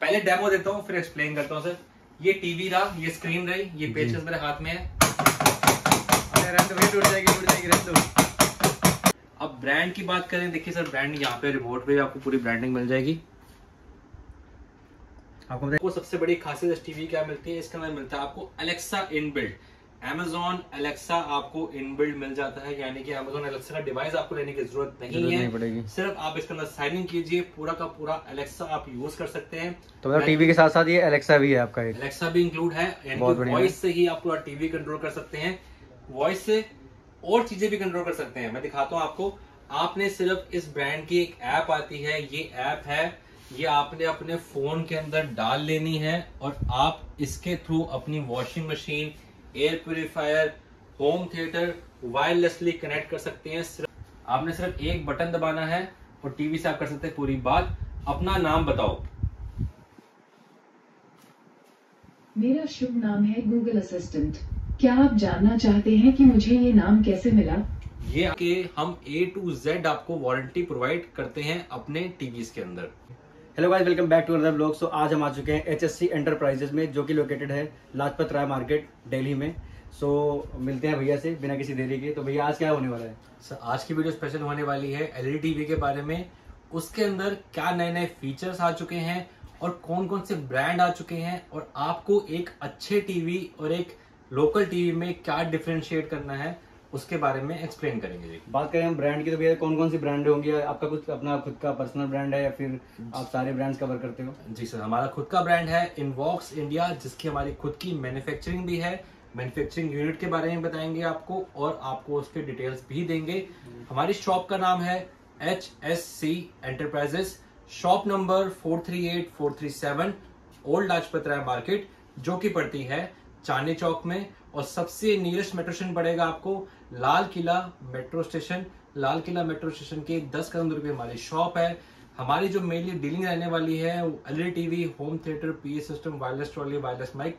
पहले डेमो देता हूँ फिर एक्सप्लेन करता हूँ सर ये टीवी रहा ये स्क्रीन रही ये पेज मेरे हाथ में है। जाएगी टूट जाएगी दो अब ब्रांड की बात करें देखिए सर ब्रांड यहाँ पे रिमोट पे आपको पूरी ब्रांडिंग मिल जाएगी। आपको सबसे बड़ी खासियत इस टीवी क्या मिलती है? इसके अंदर मिलता है आपको अलेक्सा इनबिल्ट Amazon अलेक्सा आपको इनबिल्ड मिल जाता है यानी कि Amazon अलेक्सा का डिवाइस आपको लेने की ज़रूरत नहीं है। नहीं पड़ेगी। सिर्फ़ आप इसके अंदर साइन इन कीजिए पूरा का पूरा अलेक्सा आप यूज़ कर सकते हैं। तो मतलब टीवी के साथ साथ ये एलेक्सा भी है आपका एक। अलेक्सा भी इंक्लूड है यानी वॉइस से ही आप पूरा टीवी कंट्रोल कर सकते हैं। वॉइस से और चीज़ें भी कंट्रोल कर सकते हैं। मैं दिखाता हूँ आपको आपने सिर्फ़ इस ब्रांड की एक ऐप आती है ये ऐप है। ये आपने अपने फ़ोन के अंदर डाल लेनी है और आप इसके थ्रू अपनी washing machine air purifier home theatre wirelessly connect कर सकते हैं। सिर्फ़ आपने सिर्फ़ एक बटन दबाना है और टीवी से आप कर सकते हैं पूरी बात। अपना नाम बताओ। मेरा शुभ नाम है गूगल असिस्टेंट क्या आप जानना चाहते हैं कि मुझे ये नाम कैसे मिला? ये के हम ए टू जेड आपको वारंटी प्रोवाइड करते हैं अपने टीवीज के अंदर। Hello guys welcome back to another vlog so आज हम आ चुके हैं एचएससी एंटरप्राइजेज में जो कि लोकेटेड है लाजपत राय मार्केट दिल्ली में। सो so, मिलते हैं भैया से बिना किसी देरी के। तो भैया आज क्या होने वाला है? सर आज की वीडियो स्पेशल होने वाली है एलईडी टीवी के बारे में। उसके अंदर क्या नए नए फीचर्स आ चुके हैं और कौन कौन से ब्रांड आ चुके हैं और आपको एक अच्छे टीवी और एक लोकल टीवी में क्या डिफ्रेंशिएट करना है। उसके बारे में एक्सप्लेन करेंगे जी। बात करें हम ब्रांड की तो भैया कौन कौन सी ब्रांड होंगी? आपका कुछ अपना खुद का पर्सनल ब्रांड है या फिर आप सारे ब्रांड्स कवर करते हो? जी सर हमारा खुद का ब्रांड है इनवॉक्स इंडिया जिसकी हमारी खुद की मैन्युफैक्चरिंग भी है। मैन्युफैक्चरिंग यूनिट के बारे में बताएँगे आपको और आपको उसके डिटेल्स भी देंगे। हमारी शॉप का नाम है H S C enterprises shop number four three eight four three seven old Lajpat Rai market जो कि पड़ती है चांदनी चौक में। और सबसे नियरेस्ट मेट्रो स्टेशन पड़ेगा आपको Lal Qila metro station Lal Qila metro station के 10 कदम दूर पे हमारी शॉप है। हमारी जो मेनली डीलिंग रहने वाली है LED TV home theatre PA system wireless trolley wireless mic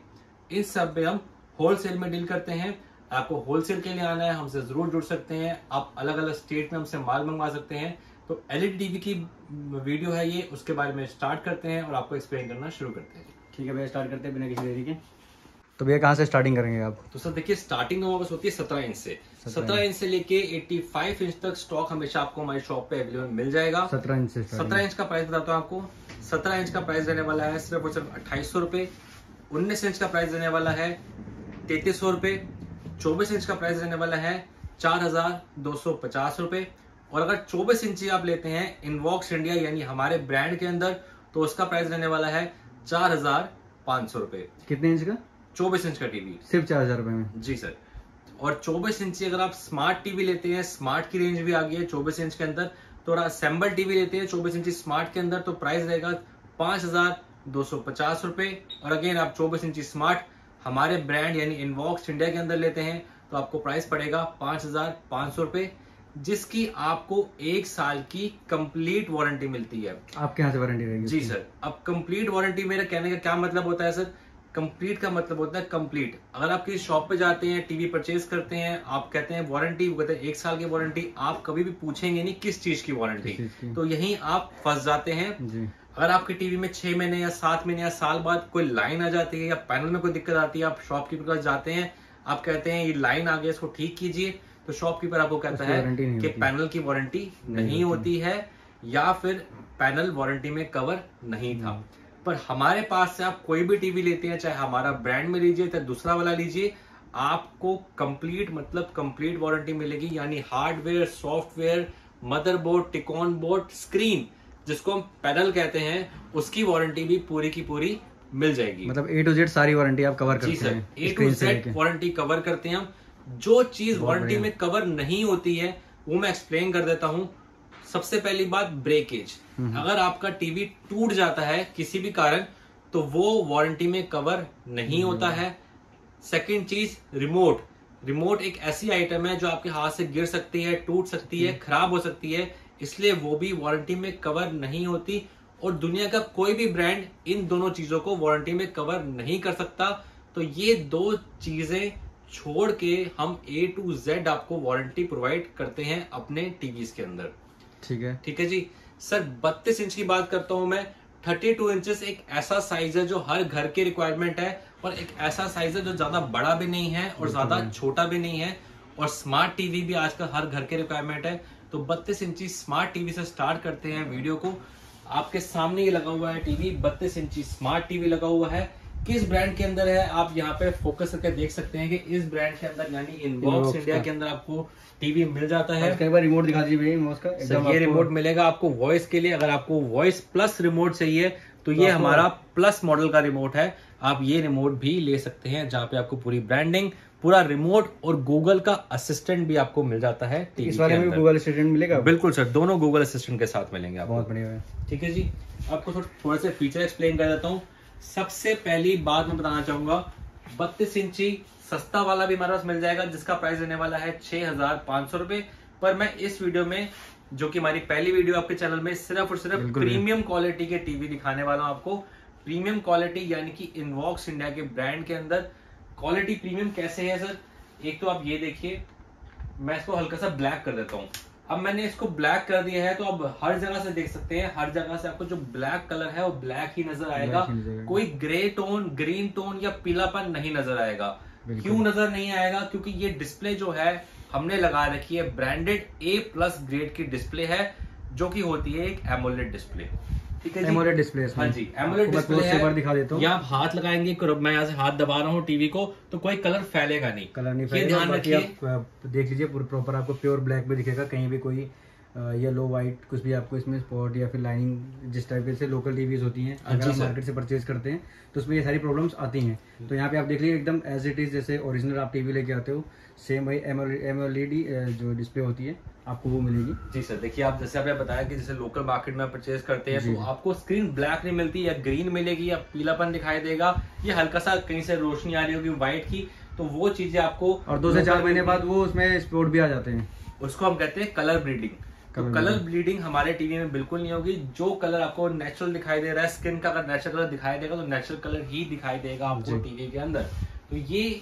इन सब में हम होलसेल में डील करते हैं। आपको होलसेल के लिए आना है हमसे ज़रूर जुड़ सकते हैं। आप अलग अलग स्टेट में हमसे माल मंगवा सकते हैं। तो एलईडी टीवी की वीडियो है ये उसके बारे में स्टार्ट करते हैं और आपको एक्सप्लेन करना शुरू करते हैं। ठीक है भैया स्टार्ट करते हैं बिना किसी देरी के। तो भैया कहाँ से स्टार्टिंग करेंगे आप? तो सर देखिए स्टार्टिंग हमारे पास होती है सत्रह इंच से। 17 सत्रह इंच से लेके 85 इंच तक स्टॉक हमेशा आपको हमारी शॉप पे अवेलेबल मिल जाएगा। सत्रह इंच से सत्रह इंच का प्राइस बताता हूँ आपको। सत्रह इंच का प्राइस रहने वाला है सिर्फ़ और सिर्फ़ अट्ठाईस सौ रुपए। उन्नीस इंच का प्राइस रहने वाला है तैतीस सौ रुपए। चौबीस इंच का प्राइस रहने वाला है चार हज़ार दो सौ पचास रुपए। और अगर चौबीस इंची आप लेते हैं इनवॉक्स इंडिया यानी हमारे ब्रांड के अंदर तो उसका प्राइस रहने वाला है चार हज़ार पाँच सौ रुपए। कितने इंच का? चौबीस इंच का टीवी सिर्फ़ चार हज़ार रुपए में। जी सर। और 24 इंची अगर आप स्मार्ट टीवी लेते हैं स्मार्ट की रेंज भी आ गई है 24 इंच के अंदर तो असेंबल टीवी लेते हैं 24 इंची स्मार्ट के अंदर तो प्राइस रहेगा पाँच हज़ार दो सौ पचास रुपए। और अगेन आप 24 इंची स्मार्ट हमारे ब्रांड यानी इनवॉक्स इंडिया के अंदर लेते हैं तो आपको प्राइस पड़ेगा पाँच हज़ार पाँच सौ रुपए जिसकी आपको एक साल की कंप्लीट वारंटी मिलती है। आपके यहाँ से वारंटी रहेगी जी सर अब कंप्लीट वारंटी मेरा कहने का क्या मतलब होता है सर? कंप्लीट का मतलब होता है कंप्लीट अगर आप किसी शॉप पे जाते हैं टीवी परचेज करते हैं आप कहते हैं वारंटी वो कहते हैं एक साल की वारंटी आप कभी भी पूछेंगे नहीं किस चीज़ की वारंटी? तो यहीं आप फंस जाते हैं. अगर आपकी टीवी में छह महीने या सात महीने या साल बाद कोई लाइन आ जाती है या पैनल में कोई दिक्कत आती है आप शॉपकीपर के पास जाते हैं आप कहते हैं ये लाइन आ गया इसको ठीक कीजिए तो शॉपकीपर आपको कहता है कि पैनल की वारंटी नहीं होती। होती है या फिर पैनल वारंटी में कवर नहीं था. पर हमारे पास से आप कोई भी टीवी लेते हैं चाहे हमारा ब्रांड में लीजिए चाहे दूसरा वाला लीजिए आपको कंप्लीट मतलब कंप्लीट वारंटी मिलेगी यानी hardware software motherboard tcon board screen जिसको हम पैनल कहते हैं उसकी वारंटी भी पूरी की पूरी मिल जाएगी। मतलब ए टू जेड सारी वारंटी आप कवर करते हैं A to Z warranty cover करते हैं हम। जो चीज़ वारंटी में कवर नहीं होती है वो मैं एक्सप्लेन कर देता हूँ। सबसे पहली बात ब्रेकेज हम्म। अगर आपका टीवी टूट जाता है किसी भी कारण तो वो वारंटी में कवर नहीं होता हम्म। है. सेकंड चीज़ रिमोट रिमोट एक ऐसी आइटम है जो आपके हाथ से गिर सकती है टूट सकती है खराब हो सकती है इसलिए वो भी वारंटी में कवर नहीं होती और दुनिया का कोई भी ब्रांड इन दोनों चीज़ों को वारंटी में कवर नहीं कर सकता. तो ये दो चीज़ें छोड़ के हम ए टू जेड आपको वारंटी प्रोवाइड करते हैं अपने टीवीज के अंदर. ठीक है। ठीक है जी। सर 32 इंच की बात करता हूँ मैं। थर्टी टू इंचेस एक ऐसा साइज़ है जो हर घर के रिक्वायरमेंट है और एक ऐसा साइज़ है जो ज़्यादा बड़ा भी नहीं है और ज़्यादा छोटा भी नहीं है और स्मार्ट टीवी भी आजकल हर घर के रिक्वायरमेंट है। तो बत्तीस इंची स्मार्ट टीवी से स्टार्ट करते हैं वीडियो को। आपके सामने ये लगा हुआ है टीवी बत्तीस इंची स्मार्ट टीवी लगा हुआ है। किस ब्रांड के अंदर है आप यहाँ पे फोकस करके देख सकते हैं कि इस ब्रांड के अंदर यानी इनबॉक्स इंडिया के। अंदर आपको टीवी मिल जाता है। कई बार रिमोट दिखा दीजिए सर ये रिमोट मिलेगा आपको वॉइस के लिए। अगर आपको वॉइस प्लस रिमोट चाहिए तो ये हमारा प्लस मॉडल का रिमोट है। आप ये रिमोट भी ले सकते हैं जहाँ पे आपको पूरी ब्रांडिंग पूरा रिमोट और गूगल का असिस्टेंट भी आपको मिल जाता है इस के वाले में गूगल असिस्टेंट मिलेगा? बिल्कुल सर दोनों गूगल असिस्टेंट के साथ मिलेंगे आपको। बहुत बढ़िया ठीक है जी आपको थोड़ा सा फीचर एक्सप्लेन कर देता हूँ। सबसे पहली बात मैं बताना चाहूँगा बत्तीस इंची सस्ता वाला भी हमारे पास मिल जाएगा जिसका प्राइस रहने वाला है छह हज़ार पाँच सौ रुपए। पर मैं इस वीडियो में जो कि हमारी पहली वीडियो आपके चैनल में सिर्फ़ और सिर्फ़ प्रीमियम क्वालिटी के टीवी दिखाने वाला हूँ आपको। प्रीमियम क्वालिटी यानी कि इनवॉक्स इंडिया के ब्रांड के अंदर। क्वालिटी प्रीमियम कैसे है सर एक तो आप ये देखिए मैं इसको हल्का सा ब्लैक कर देता हूँ। अब मैंने इसको ब्लैक कर दिया है तो अब हर जगह से देख सकते हैं हर जगह से आपको जो ब्लैक कलर है वो ब्लैक ही नज़र आएगा। कोई ग्रे टोन ग्रीन टोन या पीलापन नहीं नज़र आएगा। क्यों नज़र नहीं आएगा? क्योंकि ये डिस्प्ले जो है हमने लगा रखी है ब्रांडेड ए प्लस ग्रेड की डिस्प्ले है जो कि होती है एक एमोलेड डिस्प्ले ठीक है एमोलेड डिस्प्ले हाँ जी एमोलेड डिस्प्ले से बार दिखा देता हूँ। आप हाथ लगाएँगे मैं यहाँ से हाथ दबा रहा हूँ टीवी को तो कोई कलर फैलेगा नहीं। कलर नहीं फैलेगा देख लीजिए प्रॉपर आपको प्योर ब्लैक में दिखेगा कहीं भी कोई येलो वाइट कुछ भी आपको इसमें स्पॉट या फिर लाइनिंग जिस टाइप से लोकल टीवीज होती हैं हाँ अगर आप मार्केट से परचेज करते हैं तो उसमें ये सारी प्रॉब्लम्स आती हैं। तो यहाँ पे आप देख लीजिए एकदम एज इट इज़ जैसे ओरिजिनल आप टीवी लेके आते हो सेम वही एमओलेडी जो डिस्प्ले होती है आपको वो मिलेगी। जी सर देखिए आप जैसे आपने बताया कि जैसे लोकल मार्केट में परचेज करते हैं तो आपको स्क्रीन ब्लैक नहीं मिलती या ग्रीन मिलेगी या पीलापन दिखाई देगा या हल्का सा कहीं से रोशनी आ रही होगी व्हाइट की तो वो चीज़ें आपको और दो से चार महीने बाद वो उसमें स्पोर्ट भी आ जाते हैं। उसको हम कहते हैं कलर ब्लीडिंग तो कलर ब्लीडिंग हमारे टीवी में बिल्कुल नहीं होगी। जो कलर आपको नेचुरल दिखाई दे रहा है स्किन का अगर नेचुरल कलर दिखाई देगा तो नेचुरल कलर ही दिखाई देगा आपको टीवी के अंदर। तो ये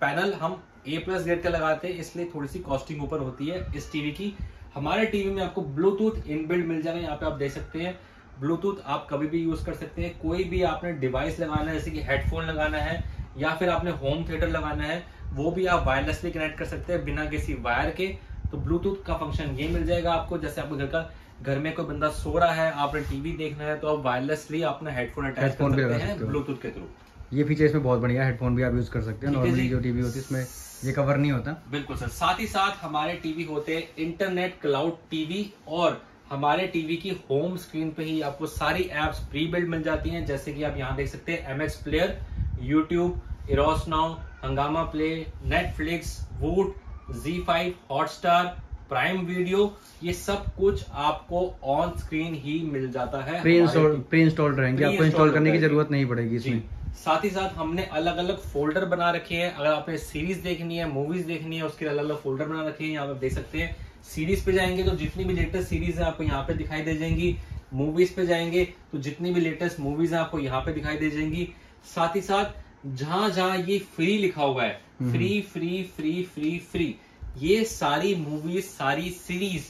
पैनल हम ए प्लस ग्रेड का लगाते हैं इसलिए थोड़ी सी कॉस्टिंग ऊपर होती है इस टीवी की। हमारे टीवी में आपको ब्लूटूथ इनबिल्ड मिल जाएगा यहाँ पे आप देख सकते हैं। ब्लूटूथ आप कभी भी यूज़ कर सकते हैं। कोई भी आपने डिवाइस लगाना है जैसे कि हेडफोन लगाना है या फिर आपने होम थिएटर लगाना है वो भी आप वायरलेसली कनेक्ट कर सकते हैं बिना किसी वायर के। तो ब्लूटूथ का फ़ंक्शन ये मिल जाएगा आपको। जैसे आपको घर का घर में कोई बंदा सो रहा है आपने टीवी देखना है तो आप वायरलेसली अपना हेडफोन अटैच कर सकते हैं ब्लूटूथ के थ्रू ये फीचर इसमें बहुत बढ़िया हेडफोन भी आप यूज़ कर सकते हैं। नॉर्मली जो। टीवी होती है इसमें ये कवर नहीं होता। बिल्कुल सर। साथ ही साथ हमारे टीवी होते हैं इंटरनेट क्लाउड टीवी और हमारे टीवी की होम स्क्रीन पे ही आपको सारी एप्स प्री बिल्ड मिल जाती हैं। जैसे कि आप यहाँ देख सकते हैं M X player YouTube Eros Now Hungama play Netflix Voot Zee five Hotstar Prime Video ये सब कुछ आपको ऑन स्क्रीन ही मिल जाता है प्री इंस्टॉल इंस्टॉल्ड रहेंगे। आपको इंस्टॉल करने की ज़रूरत नहीं पड़ेगी इसमें। साथ ही साथ हमने अलग अलग फोल्डर बना रखे हैं। अगर आपने सीरीज़ देखनी है मूवीज़ देखनी है उसके अलग अलग फोल्डर बना रखे हैं। यहाँ पे देख सकते हैं सीरीज़ पे जाएँगे तो जितनी भी लेटेस्ट सीरीज़ है आपको यहाँ पे दिखाई दे जाएँगी। मूवीज़ पे जाएँगे तो जितनी भी लेटेस्ट मूवीज़ है आपको यहाँ पे दिखाई दे जाएँगी। साथ ही साथ जहाँ जहाँ ये फ्री लिखा हुआ है। Free free free free free ये सारी मूवीज़ सारी सीरीज़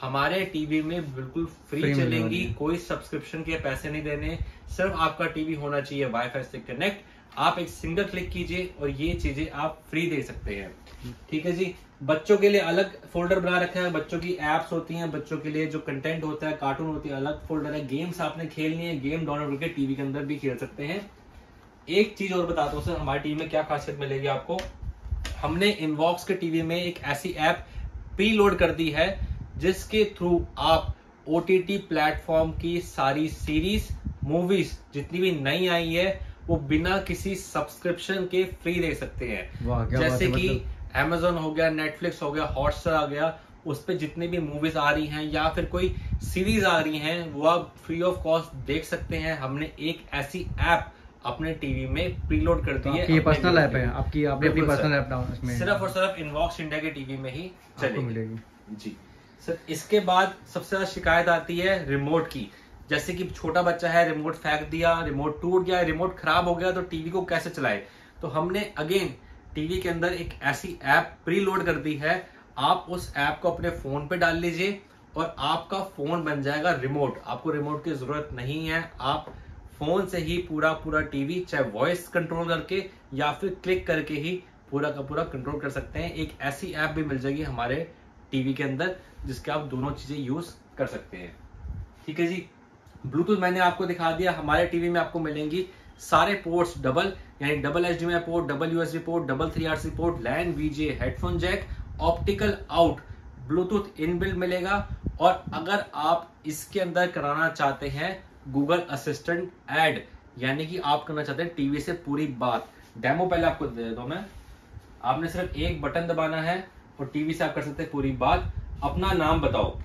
हमारे टीवी में बिल्कुल फ्री फ्री चलेंगी। कोई सब्सक्रिप्शन के पैसे नहीं देने। सिर्फ़ आपका टीवी होना चाहिए वाईफाई से कनेक्ट आप एक सिंगल क्लिक कीजिए और ये चीज़ें आप फ्री दे सकते हैं। ठीक है जी? बच्चों के लिए अलग फोल्डर बना रखा है। बच्चों की एप्स होती हैं। बच्चों के लिए जो कंटेंट होता है कार्टून होती है अलग फोल्डर है। गेम्स आपने खेलनी है। गेम डाउनलोड करके टीवी के अंदर भी खेल सकते हैं। एक चीज़ और बताता हूँ सर हमारी टीवी में क्या खासियत मिलेगी आपको? हमने इनबॉक्स के टीवी में एक ऐसी ऐप प्री लोड कर दी है जिसके थ्रू आप ओटीटी प्लेटफॉर्म की सारी सीरीज़ मूवीज़ जितनी भी नई आई है वो बिना किसी सब्सक्रिप्शन के फ्री दे सकते हैं। जैसे कि मतलब। Amazon हो गया नेटफ्लिक्स हो गया हॉटस्टार आ गया उस पर जितनी भी मूवीज़ आ रही हैं या फिर कोई सीरीज़ आ रही हैं वो आप फ्री ऑफ़ कॉस्ट देख सकते हैं। हमने एक ऐसी ऐप अपने टीवी में प्रीलोड कर दी है आपकी ये पर्सनल ऐप है आपकी आपने अपनी पर्सनल ऐप डाउन इसमें। सिर्फ़ और सिर्फ़ इनवॉक्स इंडिया के टीवी में ही चलेगी। मिलेगी। जी। सर इसके बाद सबसे ज़्यादा शिकायत आती है रिमोट की। जैसे कि छोटा बच्चा है रिमोट फेंक दिया रिमोट टूट गया रिमोट खराब हो गया तो टीवी को कैसे चलाए? तो हमने अगेन टीवी के अंदर एक ऐसी ऐप प्रीलोड कर दी है। आप उस ऐप को अपने फ़ोन पे डाल लीजिए और आपका फ़ोन बन जाएगा रिमोट आपको रिमोट की ज़रूरत नहीं है। आप फ़ोन से ही पूरा पूरा टीवी, चाहे वॉइस कंट्रोल करके या फिर क्लिक करके ही पूरा का पूरा कंट्रोल कर सकते हैं। एक ऐसी ऐप भी मिल जाएगी हमारे टीवी के अंदर, जिसके आप दोनों चीज़ें यूज़ कर सकते हैं। ठीक है जी? ब्लूटूथ मैंने आपको दिखा दिया। हमारे टीवी में आपको मिलेंगी सारे पोर्ट्स डबल यानी double H port double USB port double three R port LAN VJ headphone jack optical out Bluetooth inbuilt मिलेगा। और अगर आप इसके अंदर कराना चाहते हैं गूगल असिस्टेंट एड यानी कि आप करना चाहते हैं टीवी से पूरी बात। डेमो पहले आपको दे देता हूँ मैं। आपने सिर्फ़ एक बटन दबाना है और टीवी से आप कर सकते हैं पूरी बात। अपना नाम बताओ।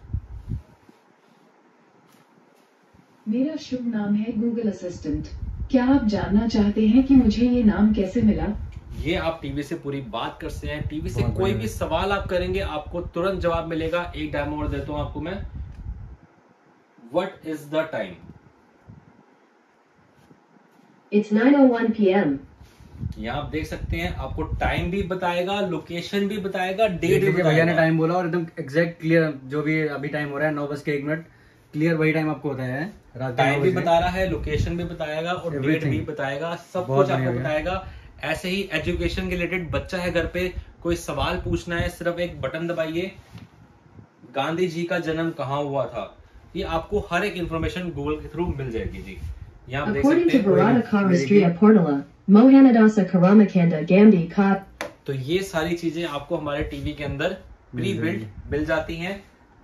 मेरा शुभ नाम है गूगल असिस्टेंट। क्या आप जानना चाहते हैं कि मुझे ये नाम कैसे मिला? ये आप टीवी से पूरी बात कर सकते हैं। टीवी से कोई भी सवाल आप करेंगे आपको तुरंत जवाब मिलेगा। एक डेमो और देता हूँ आपको मैं। What is the time It's 9:01 p.m. यहाँ आप देख सकते हैं आपको टाइम भी बताएगा लोकेशन भी बताएगा डेट भी भैया ने बताएगा टाइम बोला और एकदम एग्जैक्ट क्लियर जो भी अभी टाइम हो रहा है नौ बज के एक मिनट क्लियर वही टाइम आपको बताया है टाइम भी बता रहा है लोकेशन भी बताएगा और डेट भी बताएगा सब कुछ आपको बताएगा। ऐसे ही एजुकेशन के रिलेटेड बच्चा है घर पे कोई सवाल पूछना है सिर्फ़ एक बटन दबाइए। गांधी जी का जन्म कहाँ हुआ था? ये आपको हर एक इंफॉर्मेशन गूगल के थ्रू मिल जाएगी जी। According to हैं Bharata Very Karastriya good. Pornala, Mohanadasa Karamakanda Gandhi Khat तो ये सारी चीज़ें आपको हमारे टीवी के अंदर प्री बिल्ड मिल जाती हैं।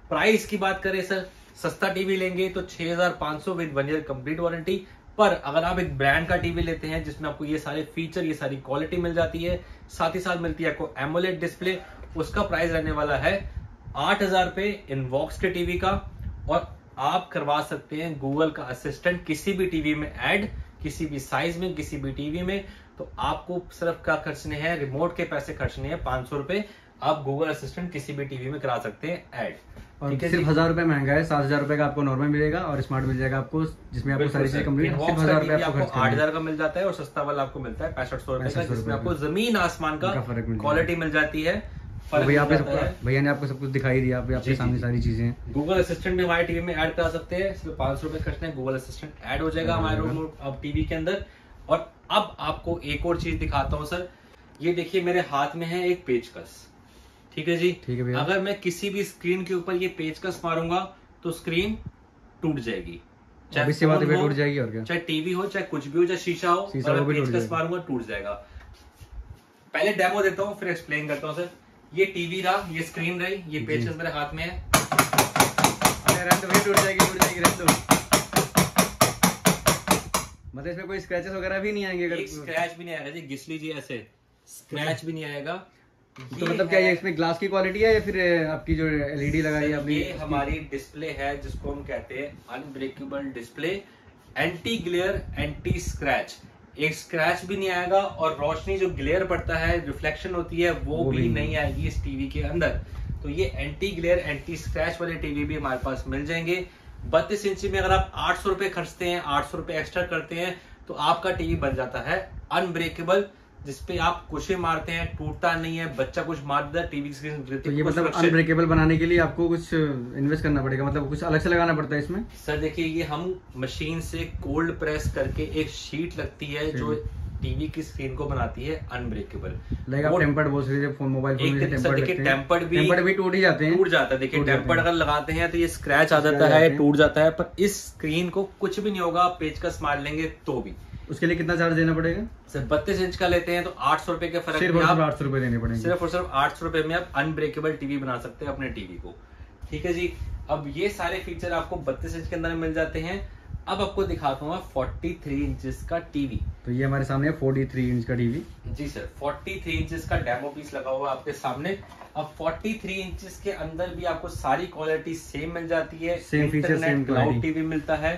प्राइस की बात करें सर सस्ता टीवी लेंगे तो 6500 with one year complete warranty पर अगर आप एक ब्रांड का टीवी लेते हैं जिसमें आपको ये सारे फीचर ये सारी क्वालिटी मिल जाती है साथ ही साथ मिलती है आपको एमोलेट डिस्प्ले उसका प्राइस रहने वाला है आठ हज़ार रुपए इनवॉक्स के टीवी का। और आप करवा सकते हैं गूगल का असिस्टेंट किसी भी टीवी में ऐड किसी भी साइज़ में किसी भी टीवी में। तो आपको सिर्फ़ क्या खर्चने हैं? रिमोट के पैसे खर्चने हैं पाँच सौ रुपए। आप गूगल असिस्टेंट किसी भी टीवी में करा सकते हैं ऐड और सिर्फ़ हज़ार रुपए महँगा है सात हज़ार रुपए का आपको नॉर्मल मिलेगा और स्मार्ट मिल जाएगा आपको जिसमें आपको सारी चीज़ें कंप्लीट सिर्फ़ हज़ार रुपए आपको आठ हज़ार का मिल जाता है और सस्ता वाला आपको मिलता है पैंसठ सौ रुपए का। जिसमें आपको ज़मीन आसमान का। क्वालिटी मिल जाती है। तो भैया आपने जाता है। सब भैया ने आपको सब कुछ दिखाई दिया जी, आपके सामने सारी चीज़ें। हैं गूगल असिस्टेंट भी हमारे टीवी में ऐड करा सकते हैं सिर्फ़ पाँच सौ रुपए खर्चने गूगल असिस्टेंट ऐड हो जाएगा हमारे अब टीवी के अंदर। और अब आपको एक और चीज़ दिखाता हूँ सर। ये देखिए मेरे हाथ में है एक पेचकस। ठीक है जी? ठीक है भैया। अगर मैं किसी भी स्क्रीन के ऊपर ये पेचकस मारूँगा तो स्क्रीन टूट जाएगी। obvious सी बात है, हो, टूट जाएगी और क्या? चाहे टीवी हो चाहे कुछ भी हो चाहे शीशा हो पेचकस मारूँगा टूट जाएगा। पहले डेमो देता हूँ फिर एक्सप्लेन करता हूँ सर। ये टीवी रहा ये स्क्रीन रही ये जी। पेचकस मेरे हाथ में है। अरे रन टूट जाएगी टूट जाएगी तो मतलब इसमें कोई स्क्रैचेस वगैरह भी नहीं आएँगे अगर स्क्रैच भी नहीं आएगा जी घिस लीजिए ऐसे। स्क्रैच भी नहीं आएगा। तो मतलब क्या ये इसमें ग्लास की क्वालिटी है या फिर आपकी जो एलईडी लगाई है आपने? ये हमारी डिस्प्ले है जिसको हम कहते हैं unbreakable display anti glare anti scratch एक स्क्रैच भी नहीं आएगा और रोशनी जो ग्लेयर पड़ता है रिफ्लेक्शन होती है वो, वो भी नहीं आएगी इस टीवी के अंदर। तो ये एंटी ग्लेयर एंटी स्क्रैच वाले टीवी भी हमारे पास मिल जाएँगे। बत्तीस इंची में अगर आप आठ सौ रुपए खर्चते हैं आठ सौ रुपए एक्स्ट्रा करते हैं तो आपका टीवी बन जाता है अनब्रेकेबल जिसपे आप कुछ भी मारते हैं टूटता नहीं है बच्चा कुछ मार देता है टीवी स्क्रीन तो ये मतलब अनब्रेकेबल बनाने के लिए आपको कुछ इन्वेस्ट करना पड़ेगा मतलब कुछ अलग से लगाना पड़ता है इसमें? सर देखिए ये हम मशीन से कोल्ड प्रेस करके एक शीट लगती है जो। टीवी की स्क्रीन को बनाती है अनब्रेकेबल लाइक आप टेम्पर्ड बोल सकते फ़ोन मोबाइल फ़ोन में तरीके देखिए टेम्पर्ड भी टेम्पर्ड भी टूट ही जाते हैं। टूट जाता है देखिए टेम्पर्ड अगर लगाते हैं तो ये स्क्रैच आ जाता है टूट जाता है पर इस स्क्रीन को कुछ भी नहीं होगा आप पेचकस मार लेंगे तो भी। उसके लिए कितना चार्ज देना पड़ेगा? सर बत्तीस इंच का लेते हैं तो आठ सौ रुपए के फ़र्क सिर्फ़ आप आठ सौ रुपए देने पड़ेंगे। सिर्फ़ और सिर्फ़ आठ सौ रुपए में आप अनब्रेकेबल टीवी बना सकते हैं अपने टीवी को। ठीक है जी? अब ये सारे फीचर आपको बत्तीस इंच के अंदर मिल जाते हैं। अब आपको दिखाता हूँ फोर्टी थ्री इंच का टीवी तो ये हमारे सामने फोर्टी थ्री इंच का टीवी जी सर फोर्टी थ्री इंच का डेमो पीस लगा हुआ है आपके सामने। अब फोर्टी थ्री इंच के अंदर भी आपको सारी क्वालिटी सेम मिल जाती है। Same feature same cloud TV मिलता है।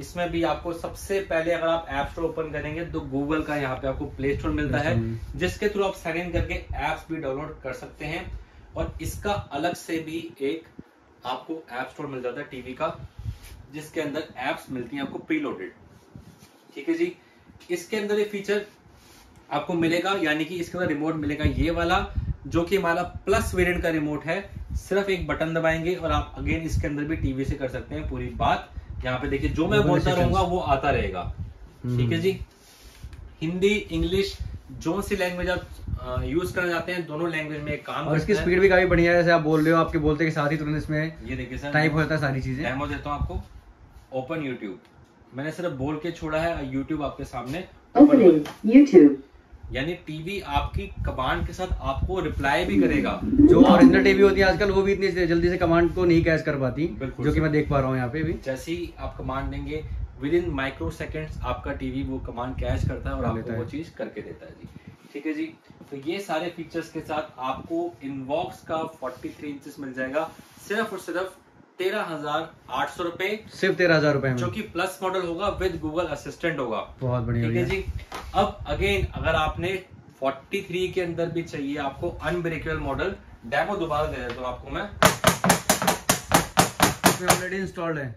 इसमें भी आपको सबसे पहले अगर आप ऐप स्टोर ओपन करेंगे तो गूगल का यहाँ पे आपको प्ले स्टोर मिलता है जिसके थ्रू आप साइन इन करके एप्स भी डाउनलोड कर सकते हैं। और इसका अलग से भी एक आपको ऐप स्टोर मिल जाता है टीवी का जिसके अंदर एप्स मिलती हैं आपको प्रीलोडेड ठीक है जी? इसके अंदर ये फीचर आपको मिलेगा यानी कि इसके अंदर रिमोट मिलेगा ये वाला जो कि हमारा प्लस वेरिएंट का रिमोट है। सिर्फ़ एक बटन दबाएँगे और आप अगेन इसके अंदर भी टीवी से कर सकते हैं पूरी बात। यहाँ पे देखिए जो मैं बोलता रहूँगा वो आता रहेगा। हम्म। ठीक है जी? हिंदी इंग्लिश जो सी लैंग्वेज आप यूज़ करना चाहते हैं दोनों लैंग्वेज में एक काम और इसकी स्पीड भी काफ़ी बढ़िया है जैसे आप बोल रहे हो आपके बोलते के साथ ही तुरंत इसमें ये देखिए सर टाइप हो जाता है सारी चीज़ें। डेमो देता हूँ आपको। ओपन यूट्यूब मैंने सिर्फ़ बोल के छोड़ा है यूट्यूब आपके सामने Opening YouTube. यानी टीवी आपकी कमांड के साथ आपको रिप्लाई भी करेगा। जो ओरिजिनल टीवी होती है आजकल वो भी इतनी जल्दी से कमांड को नहीं कैच कर पाती जो कि मैं देख पा रहा हूँ यहाँ पे भी। जैसे ही आप कमांड देंगे विद इन माइक्रो सेकेंड्स आपका टीवी वो कमांड कैच करता है और आपको वो चीज़ करके देता है जी। ठीक है जी? तो ये सारे फीचर्स के साथ आपको इनबॉक्स का 43 इंचेस मिल जाएगा सिर्फ़ और सिर्फ़ तेरह हज़ार आठ सौ रुपए। सिर्फ़ तेरह हज़ार रुपए जो में कि प्लस मॉडल होगा विद गूगल असिस्टेंट होगा। बहुत बढ़िया ठीक है जी। अब अगेन अगर आपने 43 के अंदर भी चाहिए आपको अनब्रेकेबल मॉडल डेमो दोबारा दे देता हूँ आपको मैं। ऑलरेडी इंस्टॉल्ड है।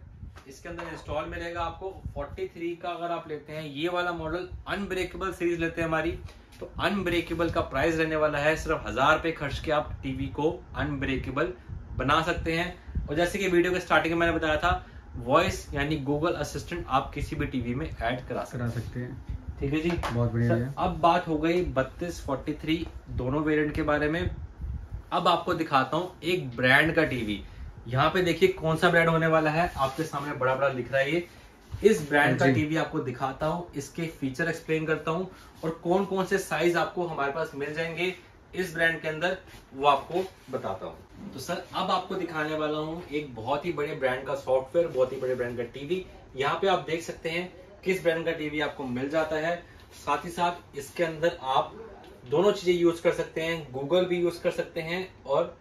इसके अंदर इंस्टॉल मिलेगा आपको। 43 का अगर आप लेते हैं ये वाला मॉडल अनब्रेकेबल सीरीज़ लेते हैं हमारी तो अनब्रेकेबल का प्राइस रहने वाला है सिर्फ़ हज़ार रुपए खर्च के आप टीवी को अनब्रेकेबल बना सकते हैं। और जैसे कि वीडियो के स्टार्टिंग में मैंने बताया था वॉइस यानी गूगल असिस्टेंट आप किसी भी टीवी में ऐड करा सकते करा सकते हैं। हैं ठीक है जी? बहुत बढ़िया अब बात हो गई बत्तीस फोर्टी थ्री दोनों वेरिएंट के बारे में। अब आपको दिखाता हूँ एक ब्रांड का टीवी यहाँ पे देखिए कौन सा ब्रांड होने वाला है। आपके सामने बड़ा बड़ा लिख रहा है ये। इस ब्रांड का टीवी आपको दिखाता हूँ इसके फीचर एक्सप्लेन करता हूँ और कौन कौन से साइज़ आपको हमारे पास मिल जाएँगे। इस ब्रांड के अंदर वो आपको बताता हूँ। तो सर अब आपको दिखाने वाला हूँ एक बहुत ही बड़े ब्रांड का सॉफ्टवेयर बहुत ही बड़े ब्रांड का टीवी यहाँ पे आप देख सकते हैं किस ब्रांड का टीवी आपको मिल जाता है। साथ ही साथ इसके अंदर आप दोनों चीज़ें यूज़ कर सकते हैं। गूगल भी यूज़ कर सकते हैं और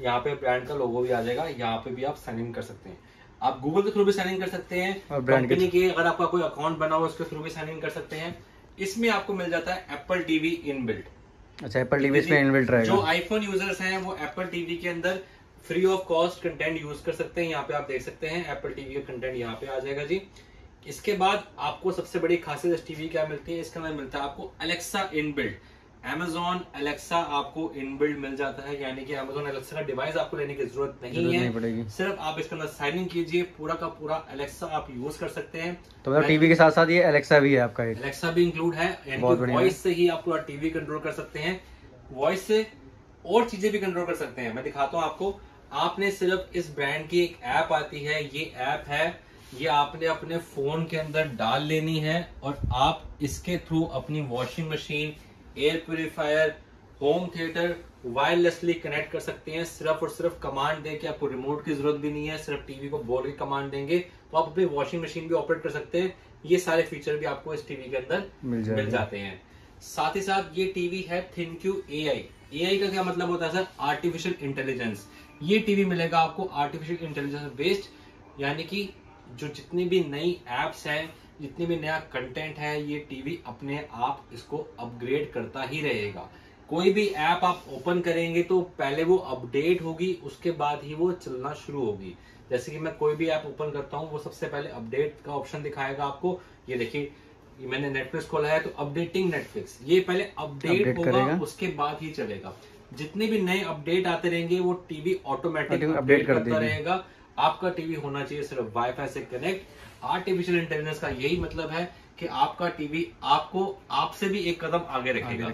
यहाँ पे ब्रांड का लोगो भी आ जाएगा। यहाँ पे भी आप साइन इन कर सकते हैं। आप गूगल के थ्रू भी साइन इन कर सकते हैं। और के कंपनी के अगर आपका कोई अकाउंट बना हो उसके थ्रू भी साइन इन कर सकते हैं। इसमें आपको मिल जाता है एप्पल टीवी इन बिल्ट अच्छा एप्पल टीवी इसमें इनबिल्ट रहेगा। जो आईफोन यूज़र्स हैं वो एप्पल टीवी के अंदर free of cost content use कर सकते हैं यहाँ पे आप देख सकते हैं एप्पल टीवी का कंटेंट यहाँ पे आ जाएगा जी। इसके बाद आपको सबसे बड़ी खासियत इस टीवी क्या मिलती है? इसके अंदर मिलता है आपको अलेक्सा इनबिल्ट Amazon अलेक्सा आपको इनबिल्ड मिल जाता है यानी कि Amazon अलेक्सा का डिवाइस आपको लेने की ज़रूरत नहीं ज़रूरत है। नहीं पड़ेगी। सिर्फ़ आप इसके अंदर साइन इन कीजिए पूरा का पूरा अलेक्सा आप यूज़ कर सकते हैं। तो मतलब टीवी के साथ साथ ये एलेक्सा भी है आपका एक। अलेक्सा भी इंक्लूड है वॉइस से ही आप पूरा टीवी कंट्रोल कर सकते हैं। वॉइस से और चीज़ें भी कंट्रोल कर सकते हैं। मैं दिखाता हूँ आपको आपने सिर्फ़ इस ब्रांड की एक ऐप आती है ये ऐप है। ये आपने अपने फ़ोन के अंदर डाल लेनी है और आप इसके थ्रू अपनी washing machine air purifier home theatre wirelessly connect कर सकते हैं। सिर्फ़ और सिर्फ़ कमांड दे के आपको रिमोट की ज़रूरत भी नहीं है सिर्फ़ टीवी को बोल के कमांड देंगे तो आप अपनी वॉशिंग मशीन भी ऑपरेट कर सकते हैं। ये सारे फीचर भी आपको इस टीवी के अंदर मिल मिल जाते हैं। साथ ही साथ ये टीवी है थिंक्यू ए आई ए आई का क्या मतलब होता है सर? आर्टिफिशियल इंटेलिजेंस ये टीवी मिलेगा आपको आर्टिफिशियल इंटेलिजेंस बेस्ड यानी कि जो जितनी भी नई एप्स हैं जितनी भी नया कंटेंट है ये टीवी अपने आप इसको अपग्रेड करता ही रहेगा। कोई भी ऐप आप ओपन करेंगे तो पहले वो अपडेट होगी उसके बाद ही वो चलना शुरू होगी। जैसे कि मैं कोई भी ऐप ओपन करता हूँ वो सबसे पहले अपडेट का ऑप्शन दिखाएगा आपको। ये देखिए ये मैंने नेटफ्लिक्स खोला है तो अपडेटिंग नेटफ्लिक्स ये पहले अपडेट होगा उसके बाद ही चलेगा। जितने भी नए अपडेट आते रहेंगे वो टीवी ऑटोमेटिक अपडेट करता रहेगा। आपका टीवी होना चाहिए सिर्फ़ वाईफाई से कनेक्ट आर्टिफिशियल इंटेलिजेंस का यही मतलब है कि आपका टीवी आपको आपसे भी एक कदम आगे रखेगा।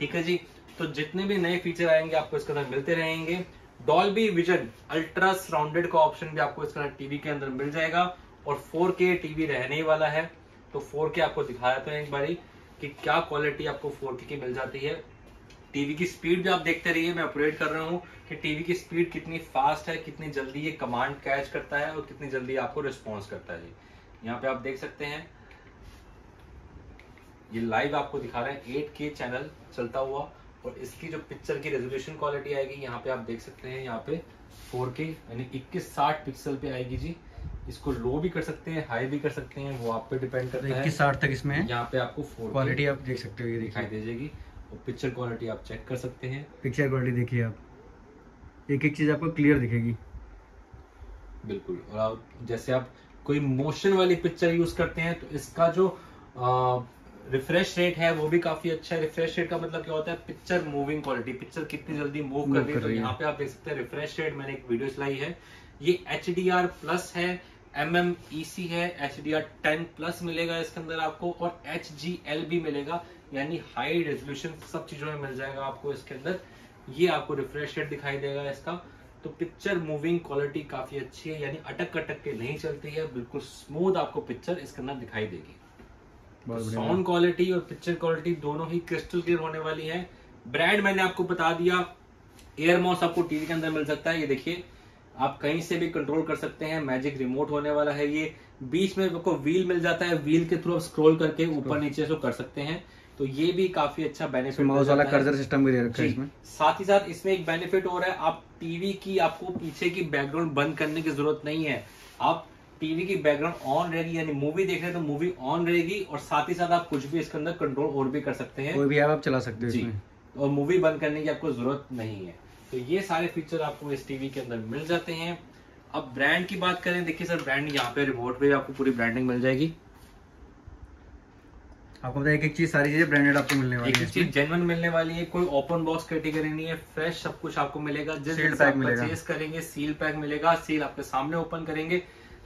ठीक है जी? तो जितने भी नए फीचर आएँगे आपको इसके अंदर मिलते रहेंगे। डॉल्बी विजन अल्ट्रा सराउंडेड का ऑप्शन भी आपको इसके अंदर टीवी के अंदर मिल जाएगा। और 4K टीवी रहने ही वाला है। तो 4K आपको दिखाया था एक बारी कि क्या क्वालिटी आपको 4K की मिल जाती है। टीवी की स्पीड भी आप देखते रहिए मैं ऑपरेट कर रहा हूँ कि टीवी की स्पीड कितनी फास्ट है कितनी जल्दी ये कमांड कैच करता है और कितनी जल्दी आपको रिस्पॉन्स करता है। जी यहाँ पे आप देख सकते हैं ये लाइव आपको दिखा रहे हैं 8K चैनल चलता हुआ और इसकी जो पिक्चर की रेजोल्यूशन क्वालिटी आएगी यहाँ पे आप देख सकते हैं यहाँ पे 4K यानी 2160 पिक्सल पे आएगी जी। इसको लो भी कर सकते हैं हाई भी कर सकते हैं वो आप पे डिपेंड करता है। इक्कीस साठ तक इसमें यहाँ पे आपको क्वालिटी आप देख सकते हो ये दिखाई दे जाएगी। और पिक्चर क्वालिटी आप चेक कर सकते हैं। पिक्चर क्वालिटी देखिए आप। एक एक चीज़ आपको क्लियर दिखेगी। बिल्कुल। और आप जैसे आप कोई मोशन वाली पिक्चर यूज़ करते हैं तो इसका जो रिफ्रेश रेट है वो भी काफ़ी अच्छा है। रिफ्रेश रेट का मतलब क्या होता है? पिक्चर मूविंग क्वालिटी पिक्चर कितनी जल्दी मूव कर रही है तो यहाँ पे आप देख सकते हैं रिफ्रेश रेट मैंने एक वीडियो चलाई है। ये एच डी आर प्लस है एम एम ई सी है H D R ten plus मिलेगा इसके अंदर आपको और एच जी एल भी मिलेगा। यानी हाई रेजोल्यूशन सब चीज़ों में मिल जाएगा आपको इसके अंदर। ये आपको रिफ्रेश रेट दिखाई देगा इसका। तो पिक्चर मूविंग क्वालिटी काफ़ी अच्छी है यानी अटक अटक के नहीं चलती है बिल्कुल स्मूथ आपको पिक्चर इसके अंदर दिखाई देगी। साउंड क्वालिटी और पिक्चर क्वालिटी दोनों ही क्रिस्टल क्लियर होने वाली है। ब्रांड मैंने आपको बता दिया एयर माउस आपको टीवी के अंदर मिल सकता है। ये देखिए आप कहीं से भी कंट्रोल कर सकते हैं मैजिक रिमोट होने वाला है ये। बीच में आपको व्हील मिल जाता है व्हील के थ्रू आप स्क्रॉल करके ऊपर नीचे से कर सकते हैं। तो ये भी काफ़ी अच्छा बेनिफिट माउस वाला कर्जर सिस्टम भी दे रखा है इसमें। साथ ही साथ इसमें एक बेनिफिट और है आप टीवी की आपको पीछे की बैकग्राउंड बंद करने की ज़रूरत नहीं है। आप टीवी की बैकग्राउंड ऑन रहेगी यानी मूवी देख रहे हैं तो मूवी ऑन रहेगी और साथ ही साथ आप कुछ भी इसके अंदर कंट्रोल और भी कर सकते हैं। कोई भी ऐप आप चला सकते हो इसमें। और मूवी बंद करने की आपको ज़रूरत नहीं है। तो ये सारे फीचर आपको इस टीवी के अंदर मिल जाते हैं। अब ब्रांड की बात करें देखिए सर ब्रांड यहाँ पे रिमोट पे आपको पूरी ब्रांडिंग मिल जाएगी। आपको पता एक एक चीज़ सारी चीज़ें ब्रांडेड आपको मिलने वाली है चीज़ जेनवन मिलने वाली है कोई ओपन बॉक्स कैटेगरी नहीं है फ्रेश सब कुछ आपको मिलेगा जिस दिन से आप परचेज करेंगे सील पैक मिलेगा सील आपके सामने ओपन करेंगे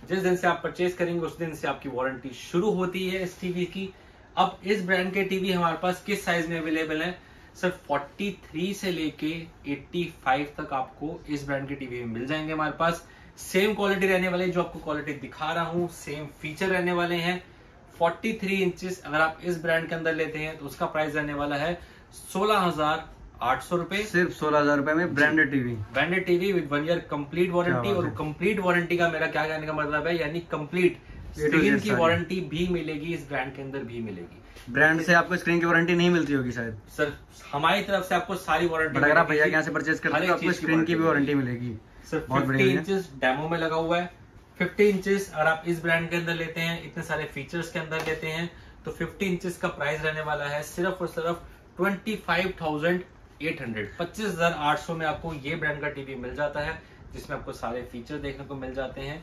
जिस दिन से आप परचेज करेंगे उस दिन से आपकी वारंटी शुरू होती है इस टीवी की। अब इस ब्रांड के टीवी हमारे पास किस साइज़ में अवेलेबल है? सर 43 से लेके 85 तक आपको इस ब्रांड के टीवी में मिल जाएँगे हमारे पास। सेम क्वालिटी रहने वाले जो आपको क्वालिटी दिखा रहा हूँ सेम फीचर रहने वाले हैं। 43 इंचेस अगर आप इस ब्रांड के अंदर लेते हैं तो उसका प्राइस रहने वाला है सोलह हज़ार आठ सौ रुपए। सिर्फ़ सोलह हज़ार रुपए में branded TV branded TV with one year complete warranty और। कंप्लीट वारंटी का मेरा क्या कहने का मतलब है यानी कंप्लीट स्क्रीन की वारंटी भी मिलेगी इस ब्रांड के अंदर भी मिलेगी। ब्रांड से आपको स्क्रीन की वारंटी नहीं मिलती होगी शायद। सर हमारी तरफ़ से आपको सारी वारंटी अगर आप भैया यहाँ से परचेज करते एक तो आपको स्क्रीन की भी वारंटी मिलेगी। सर बहुत 50 बढ़िया। भैया। इंचेस डेमो में लगा हुआ है। 50 इंचेस अगर आप इस ब्रांड के अंदर लेते हैं इतने सारे फीचर्स के अंदर लेते हैं तो 50 इंचेस का प्राइस रहने वाला है सिर्फ़ और सिर्फ़ twenty five thousand eight hundred पच्चीस हज़ार आठ सौ में आपको ये ब्रांड का टीवी मिल जाता है जिसमें आपको सारे फीचर देखने को मिल जाते हैं।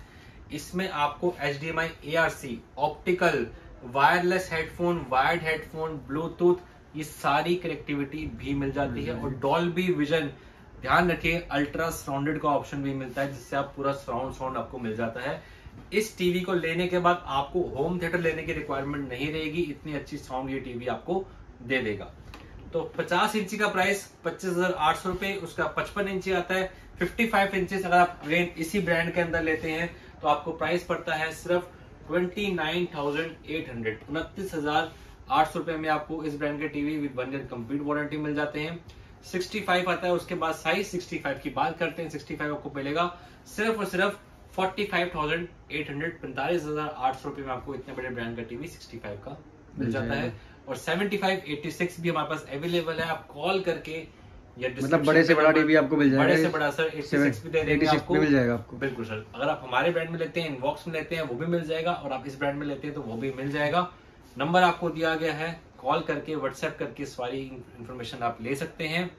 इसमें आपको H D M I A R C optical wireless headphone wired headphone Bluetooth ये सारी कनेक्टिविटी भी मिल जाती है और डॉल्बी विजन ध्यान रखिए अल्ट्रा साउंडेड का ऑप्शन भी मिलता है, जिससे आप पूरा सराउंड साउंड आपको मिल जाता है। इस टीवी को लेने के बाद आपको होम थिएटर लेने की रिक्वायरमेंट नहीं रहेगी, इतनी अच्छी साउंड ये टीवी आपको दे देगा। तो 50 इंची का प्राइस पच्चीस हज़ार आठ सौ रुपए, उसका 55 इंची आता है। 55 इंचेस अगर आप अगेन इसी ब्रांड के अंदर लेते हैं तो आपको प्राइस पड़ता है सिर्फ़ twenty nine thousand eight hundred उनतीस हज़ार आठ सौ रुपए में आपको इस ब्रांड के TV with one year complete warranty मिल जाते हैं। 65 आता है उसके बाद साइज़ 65 की बात करते हैं। 65 आपको मिलेगा सिर्फ़ और सिर्फ़ forty five thousand eight hundred पैंतालीस हज़ार आठ सौ रुपए में आपको इतने बड़े ब्रांड का टीवी 65 का मिल जाता है। और 75 86 भी हमारे पास अवेलेबल है। आप कॉल करके या मतलब बड़े से बड़ा टीवी आपको मिल जाएगा। बड़े से बड़ा सर 86 भी दे देंगे आपको। मिल जाएगा आपको। बिल्कुल सर अगर आप हमारे ब्रांड में लेते हैं इनबॉक्स में लेते हैं वो भी मिल जाएगा। और आप इस ब्रांड में लेते हैं तो वो भी मिल जाएगा। नंबर आपको दिया गया है कॉल करके व्हाट्सएप करके सारी इंफॉर्मेशन आप ले सकते हैं।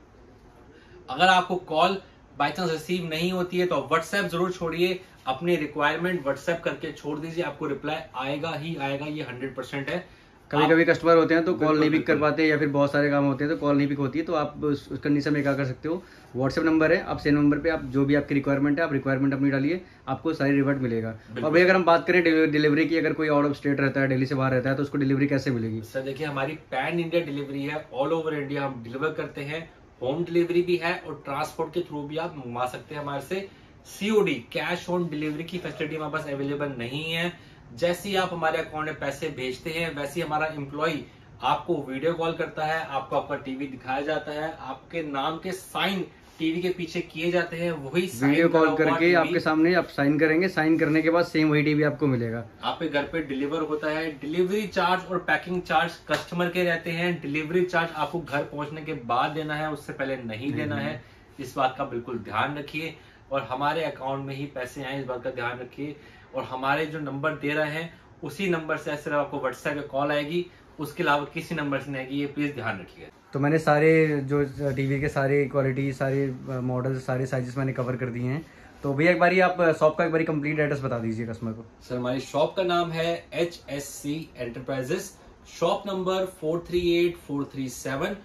अगर आपको कॉल बाई चांस रिसीव नहीं होती है तो व्हाट्सएप ज़रूर छोड़िए। अपने रिक्वायरमेंट व्हाट्सएप करके छोड़ दीजिए, आपको रिप्लाई आएगा ही आएगा, ये हंड्रेड परसेंट है। कभी कभी कस्टमर होते हैं तो कॉल नहीं पिक कर पाते या फिर बहुत सारे काम होते हैं तो कॉल नहीं पिक होती है तो आप उस कंडीशन में क्या कर सकते हो? व्हाट्सएप नंबर है आप सेम नंबर पे आप जो भी आपकी रिक्वायरमेंट है आप रिक्वायरमेंट अपनी डालिए आपको सारी रिवर्ट मिलेगा। और भाई अगर हम बात करें डिलीवरी की अगर कोई आउट ऑफ़ स्टेट रहता है दिल्ली से बाहर रहता है तो उसको डिलीवरी कैसे मिलेगी? सर देखिए हमारी पैन इंडिया डिलीवरी है ऑल ओवर इंडिया हम डिलीवर करते हैं। होम डिलीवरी भी है और ट्रांसपोर्ट के थ्रू भी आप मंगवा सकते हैं हमारे से। सीओडी कैश ऑन डिलीवरी की फैसिलिटी हमारे पास अवेलेबल नहीं है। जैसे ही आप हमारे अकाउंट में पैसे भेजते हैं वैसे ही हमारा एम्प्लॉय आपको वीडियो कॉल करता है आपको आपका टीवी दिखाया जाता है आपके नाम के साइन टीवी के पीछे किए जाते हैं वही वीडियो कॉल करके आपके सामने आप साइन करेंगे साइन करने के बाद सेम वही टीवी आपको मिलेगा। आपके घर पे डिलीवर होता है डिलीवरी चार्ज और पैकिंग चार्ज कस्टमर के रहते हैं डिलीवरी चार्ज आपको घर पहुँचने के बाद देना है उससे पहले नहीं देना है। इस बात का बिल्कुल ध्यान रखिए और हमारे अकाउंट में ही पैसे आए इस बात का ध्यान रखिए। और हमारे जो नंबर दे रहे हैं उसी नंबर से सिर्फ़ आपको व्हाट्सएप पे कॉल आएगी। उसके अलावा किसी नंबर से नहीं आएगी ये प्लीज़ ध्यान रखिए तो मैंने सारे जो टीवी के सारे क्वालिटी सारे मॉडल सारे साइजेस मैंने कवर कर दिए हैं। तो भैया एक बारी आप शॉप का एक बारी कंप्लीट एड्रेस बता दीजिए कस्टमर को। सर हमारी शॉप का नाम है H S C enterprises shop number four three eight four three seven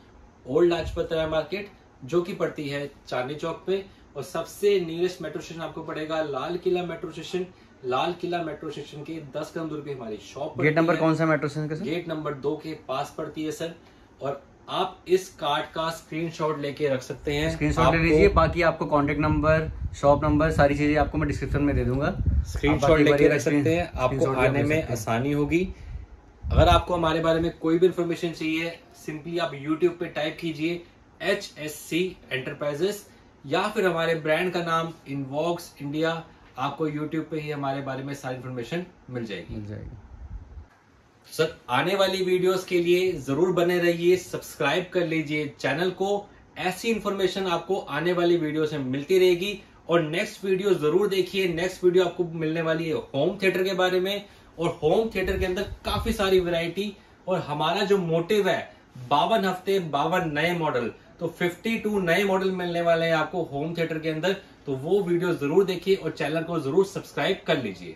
old Lajpat Rai market जो कि पड़ती है चांदनी चौक पे। और सबसे नियरेस्ट मेट्रो स्टेशन आपको पड़ेगा Lal Qila metro station Lal Qila metro station के 10 कदम दूर पे हमारी शॉप गेट नंबर कौन सा मेट्रो स्टेशन का गेट नंबर दो के पास पड़ती है सर। और आप इस कार्ड का स्क्रीनशॉट लेके रख सकते हैं। स्क्रीनशॉट ले लीजिए बाकी आपको कांटेक्ट नंबर शॉप नंबर सारी चीज़ें आपको मैं डिस्क्रिप्शन में दे दूँगा। स्क्रीनशॉट लेके रख सकते हैं। आपको आने में आसानी होगी। अगर आपको हमारे बारे में कोई भी इंफॉर्मेशन चाहिए सिंपली आप यूट्यूब पे टाइप कीजिए एच एस सी एंटरप्राइजेस या फिर हमारे ब्रांड का नाम इनवॉक्स इंडिया आपको यूट्यूब पे ही हमारे बारे में सारी इंफॉर्मेशन मिल जाएगी। मिल जाएगी। सर आने वाली वीडियोस के लिए ज़रूर बने रहिए सब्सक्राइब कर लीजिए चैनल को। ऐसी इंफॉर्मेशन आपको आने वाली वीडियो से मिलती रहेगी। और नेक्स्ट वीडियो ज़रूर देखिए। नेक्स्ट वीडियो आपको मिलने वाली है होम थिएटर के बारे में। और होम थिएटर के अंदर काफ़ी सारी वैरायटी और हमारा जो मोटिव है बावन हफ़्ते बावन नए मॉडल तो 52 नए मॉडल मिलने वाले हैं आपको होम थिएटर के अंदर। तो वो वीडियो ज़रूर देखिए और चैनल को ज़रूर सब्सक्राइब कर लीजिए।